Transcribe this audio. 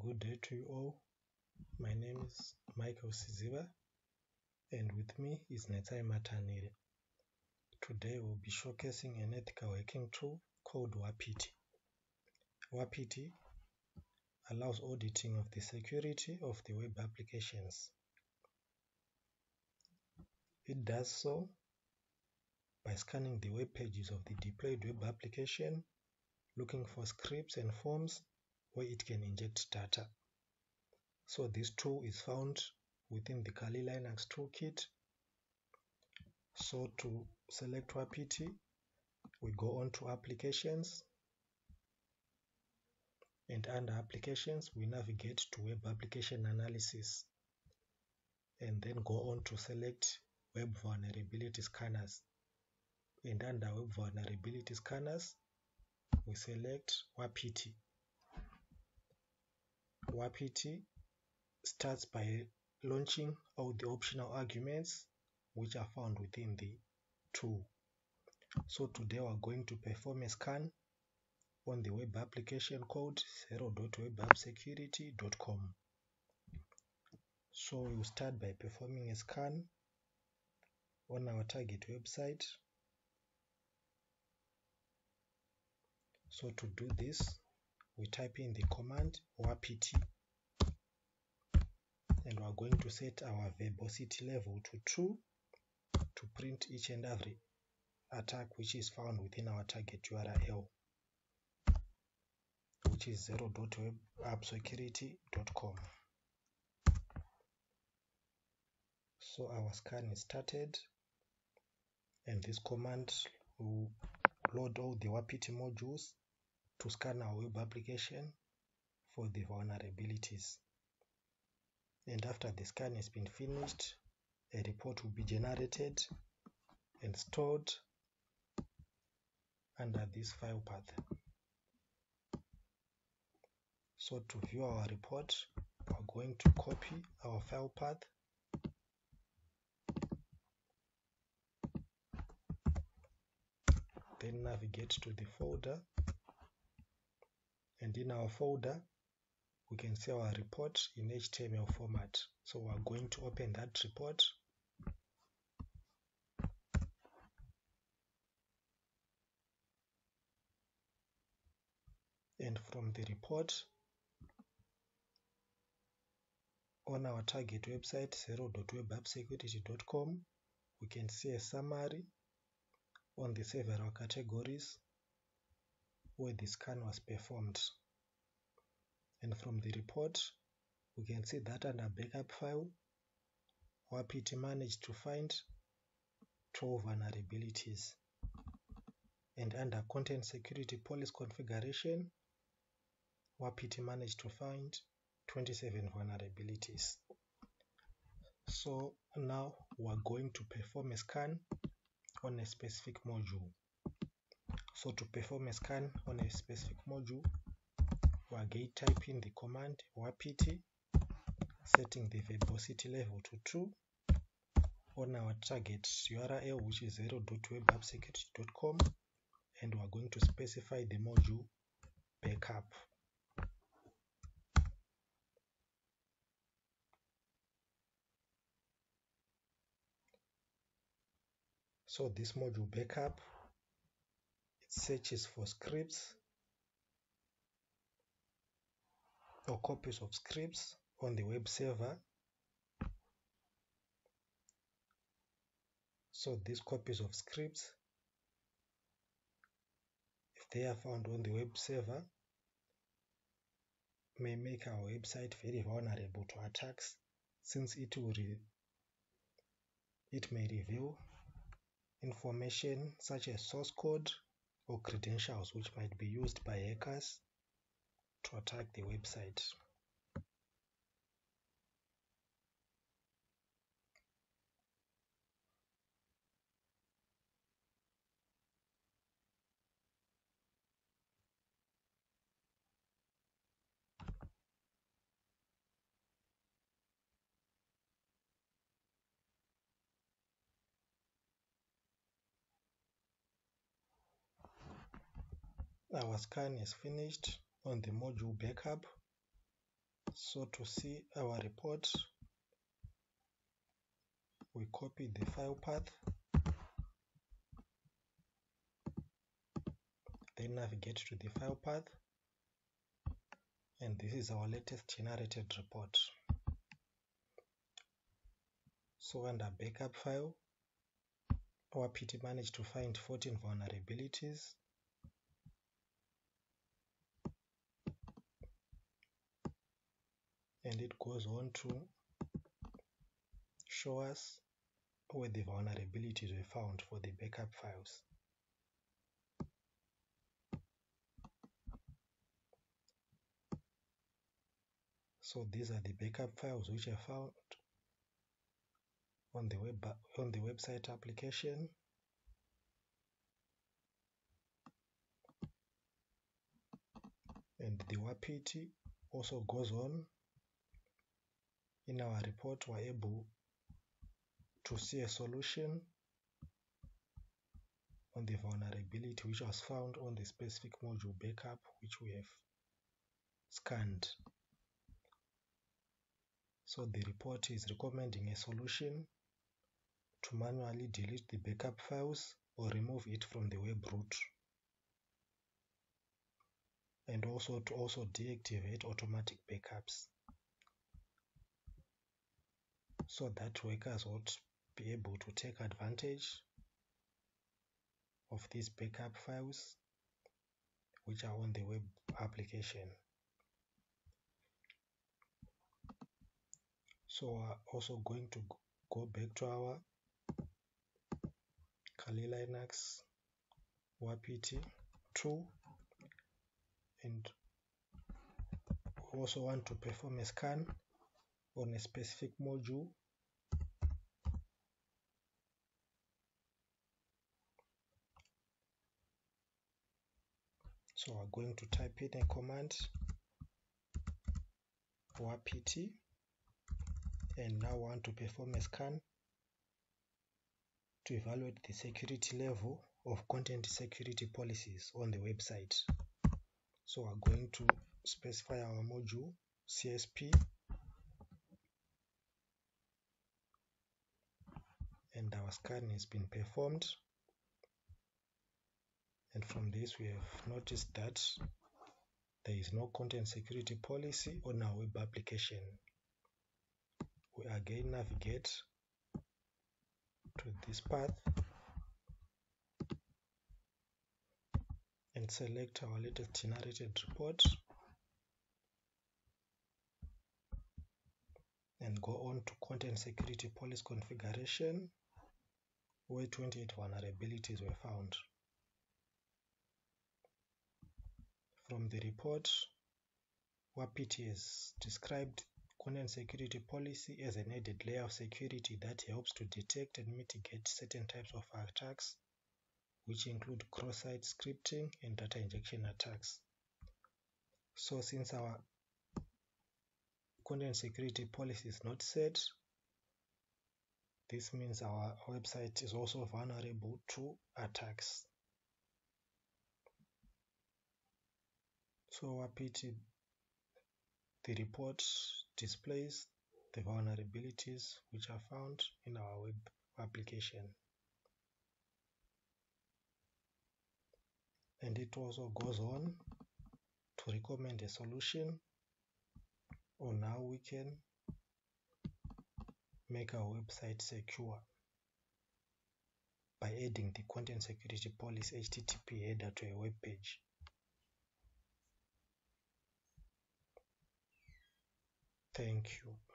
Good day to you all. My name is Michael Siziba and with me is Netai Matanire. Today we'll be showcasing an ethical hacking tool called Wapiti. Wapiti allows auditing of the security of the web applications. It does so by scanning the web pages of the deployed web application, looking for scripts and forms where it can inject data. So this tool is found within the Kali Linux toolkit. So to select Wapiti, we go on to applications and under applications we navigate to web application analysis and then go on to select web vulnerability scanners and under web vulnerability scanners we select Wapiti. Wapiti starts by launching all the optional arguments which are found within the tool. So today we're going to perform a scan on the web application code 0.webappsecurity.com. So we'll start by performing a scan on our target website. So to do this, we type in the command wapiti and we're going to set our verbosity level to true to print each and every attack which is found within our target URL which is 0.webappsecurity.com so our scan is started and this command will load all the Wapiti modules to scan our web application for the vulnerabilities. And after the scan has been finished, a report will be generated and stored under this file path. So to view our report, we're going to copy our file path then navigate to the folder and in our folder we can see our report in HTML format. So we're going to open that report. And from the report on our target website 0.webappsecurity.com we can see a summary on the several categories where the scan was performed. And from the report, we can see that under backup file, Wapiti managed to find 12 vulnerabilities. And under content security policy configuration, Wapiti managed to find 27 vulnerabilities. So now we're going to perform a scan on a specific module. So to perform a scan on a specific module, we again type in the command wapiti, setting the verbosity level to true on our target URL which is 0.webappsecurity.com and we're going to specify the module backup. So this module backup searches for scripts or copies of scripts on the web server. So these copies of scripts, if they are found on the web server, may make our website very vulnerable to attacks since it will it may reveal information such as source code or credentials which might be used by hackers to attack the website. Our scan is finished on the module backup. So to see our report we copy the file path then navigate to the file path and this is our latest generated report. So under backup file Wapiti managed to find 14 vulnerabilities and it goes on to show us where the vulnerabilities were found for the backup files. So these are the backup files which are found on the web on the website application. And the Wapiti also goes on in our report we're able to see a solution on the vulnerability which was found on the specific module backup which we have scanned. So the report is recommending a solution to manually delete the backup files or remove it from the web root and also to also deactivate automatic backups so that workers would be able to take advantage of these backup files which are on the web application. So we're also going to go back to our Kali Linux WAPT 2 and also want to perform a scan on a specific module. So we're going to type in a command wapiti and now want to perform a scan to evaluate the security level of content security policies on the website. So we're going to specify our module csp and our scan has been performed. And from this we have noticed that there is no content security policy on our web application. We again navigate to this path and select our latest generated report and go on to content security policy configuration where 28 vulnerabilities were found. From the report, Wapiti has described content security policy as an added layer of security that helps to detect and mitigate certain types of attacks, which include cross-site scripting and data injection attacks. So since our content security policy is not set, this means our website is also vulnerable to attacks. So Wapiti, the report displays the vulnerabilities which are found in our web application. And it also goes on to recommend a solution on how we can make our website secure by adding the content security policy HTTP header to a web page. Thank you.